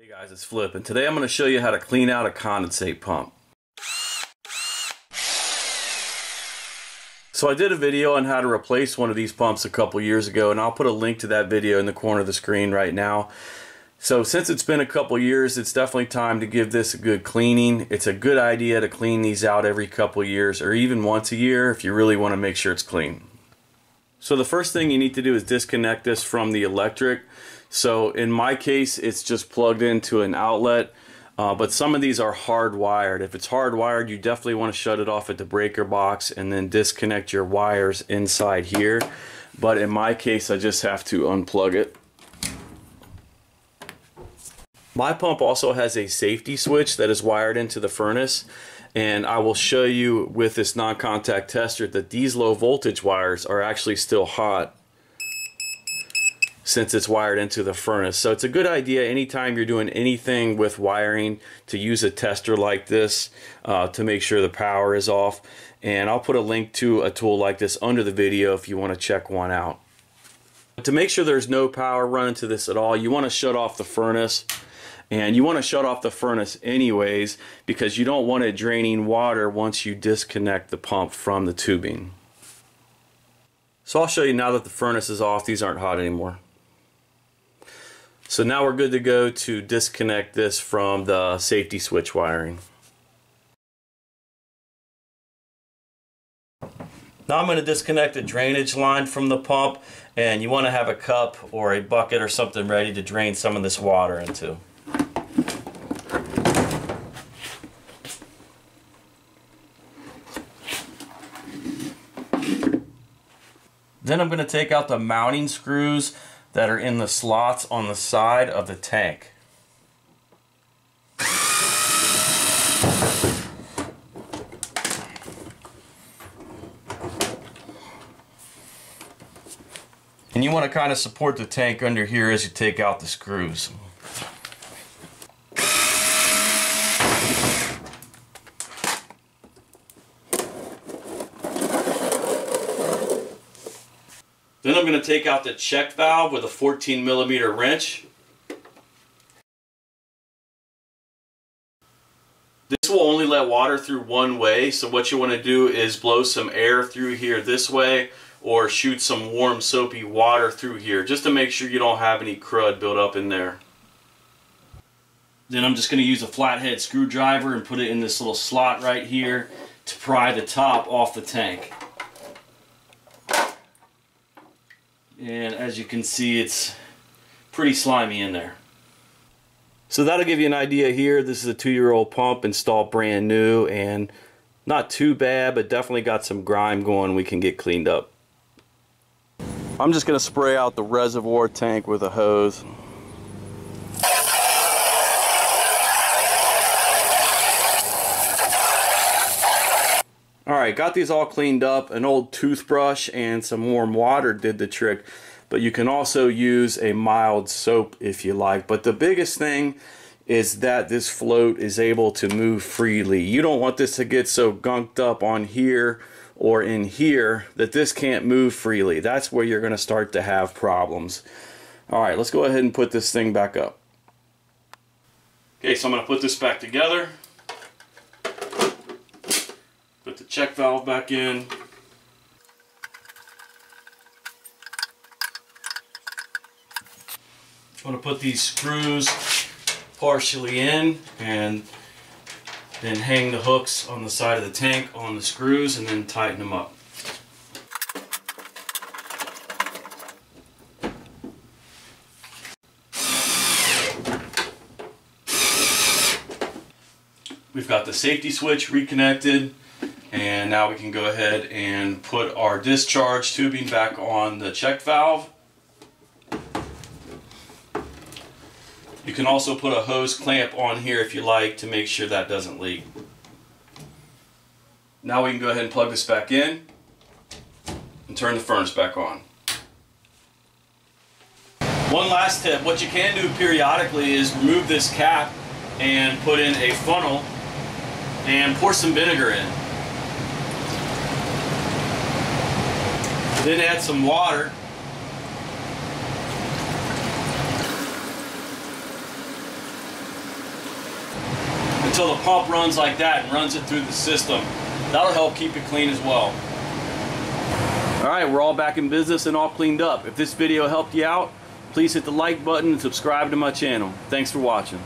Hey guys, it's Flip, and today I'm going to show you how to clean out a condensate pump. So I did a video on how to replace one of these pumps a couple years ago, and I'll put a link to that video in the corner of the screen right now. So since it's been a couple years, it's definitely time to give this a good cleaning. It's a good idea to clean these out every couple years, or even once a year if you really want to make sure it's clean. So the first thing you need to do is disconnect this from the electric. So in my case, it's just plugged into an outlet, uh, but some of these are hardwired. If it's hardwired, you definitely want to shut it off at the breaker box and then disconnect your wires inside here. But in my case, I just have to unplug it. My pump also has a safety switch that is wired into the furnace and I will show you with this non-contact tester that these low voltage wires are actually still hot since it's wired into the furnace. So it's a good idea anytime you're doing anything with wiring to use a tester like this uh, to make sure the power is off. And I'll put a link to a tool like this under the video if you want to check one out. But to make sure there's no power running to this at all, you want to shut off the furnace. And you want to shut off the furnace anyways because you don't want it draining water once you disconnect the pump from the tubing. So I'll show you now that the furnace is off, these aren't hot anymore. So now we're good to go to disconnect this from the safety switch wiring. Now I'm going to disconnect the drainage line from the pump and you want to have a cup or a bucket or something ready to drain some of this water into. Then I'm going to take out the mounting screws that are in the slots on the side of the tank. And you want to kind of support the tank under here as you take out the screws. Then I'm going to take out the check valve with a 14 millimeter wrench. This will only let water through one way, so what you want to do is blow some air through here this way or shoot some warm soapy water through here just to make sure you don't have any crud built up in there. Then I'm just going to use a flathead screwdriver and put it in this little slot right here to pry the top off the tank. And as you can see it's pretty slimy in there. So that'll give you an idea here. This is a two-year-old pump installed brand new and not too bad, but definitely got some grime going we can get cleaned up. I'm just going to spray out the reservoir tank with a hose. Got these all cleaned up. An old toothbrush and some warm water did the trick. But you can also use a mild soap if you like. But the biggest thing is that this float is able to move freely. You don't want this to get so gunked up on here or in here that this can't move freely. That's where you're going to start to have problems. Alright, let's go ahead and put this thing back up. Okay, so I'm going to put this back together. Put the check valve back in. I'm going to put these screws partially in and then hang the hooks on the side of the tank on the screws and then tighten them up. We've got the safety switch reconnected and now we can go ahead and put our discharge tubing back on the check valve. You can also put a hose clamp on here if you like to make sure that doesn't leak. Now we can go ahead and plug this back in and turn the furnace back on. One last tip, what you can do periodically is remove this cap and put in a funnel and pour some vinegar in. Then add some water. Until the pump runs like that and runs it through the system. That'll help keep it clean as well. All right, we're all back in business and all cleaned up. If this video helped you out, please hit the like button and subscribe to my channel. Thanks for watching.